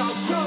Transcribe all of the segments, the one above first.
I'll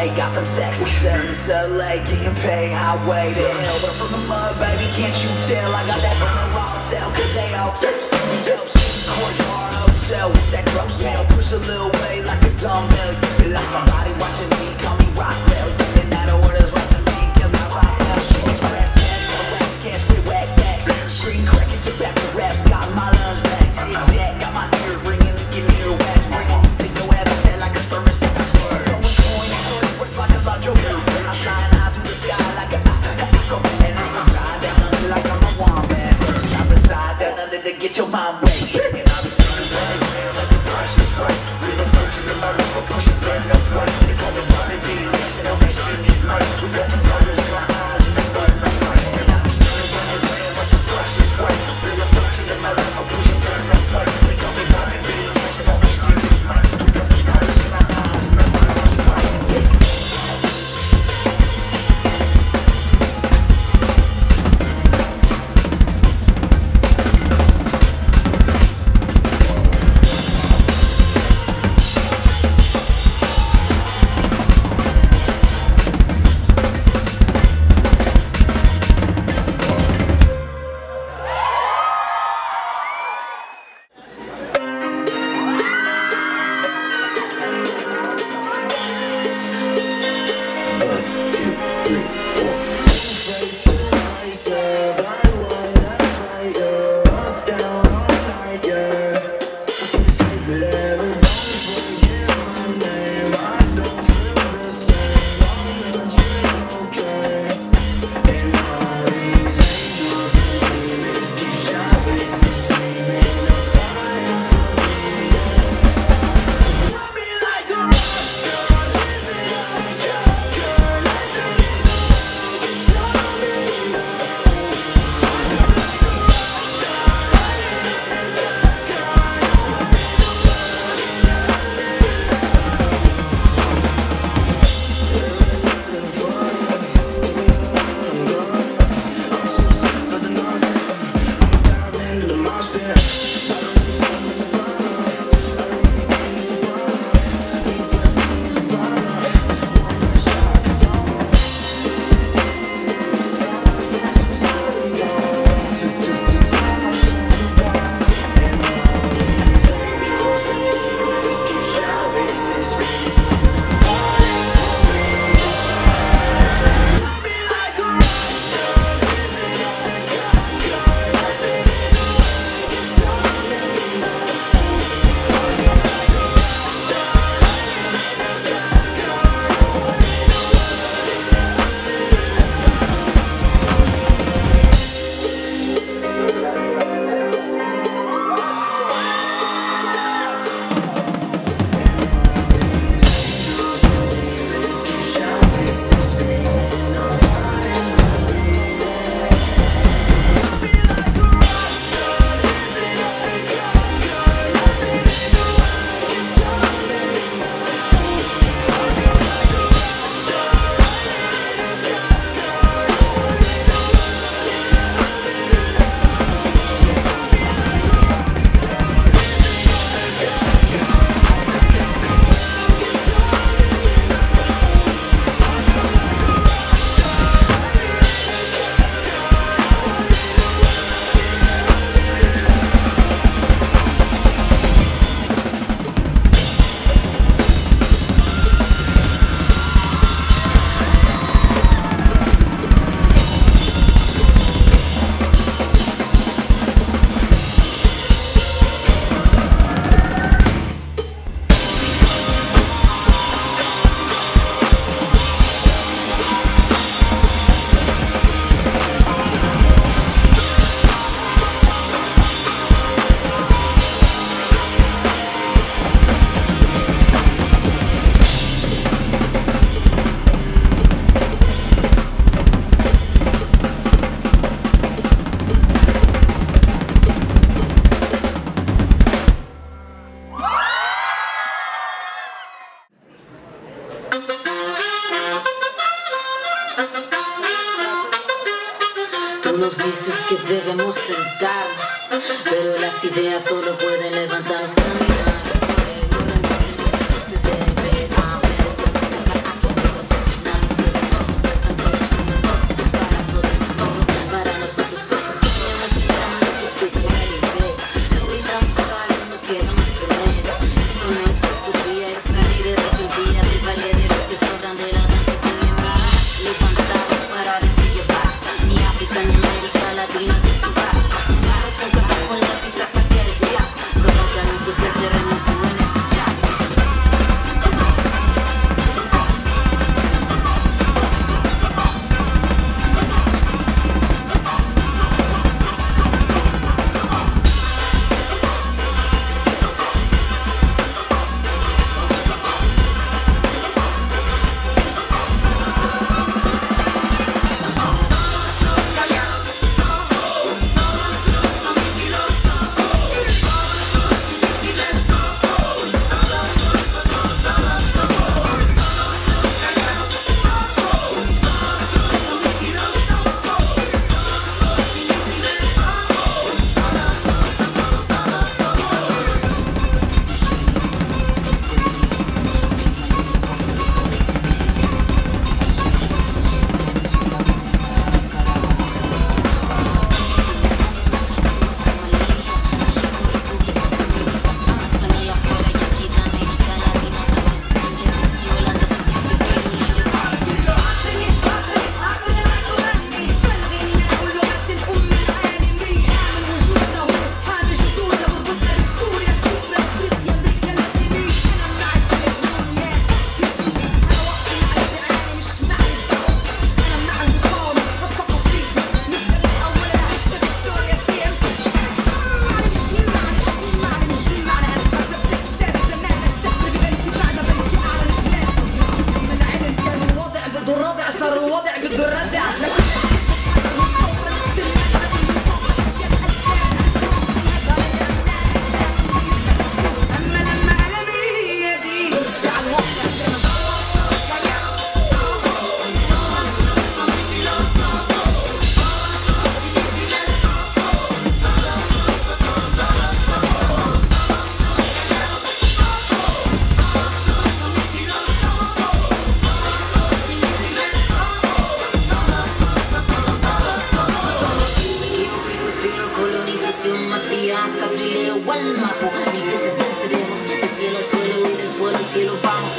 play Got them sexy service LA Getting paid highway to hell But from the mud, baby, can't you tell? I got that from the raw tail Cause they all take studios Courtyard hotel with that gross mail. Push a little way like a dumbbell. You feel like somebody watching me Call me Rockwell. Thinking that a word is watching me Cause I rock now She's brass ass, so rats can't quit whack that Screen crack it back nos dices que debemos sentarnos, pero las ideas solo pueden levantarnos. melodías, catrileo el mapo. Mil veces venceremos del cielo al suelo y del suelo al cielo vamos.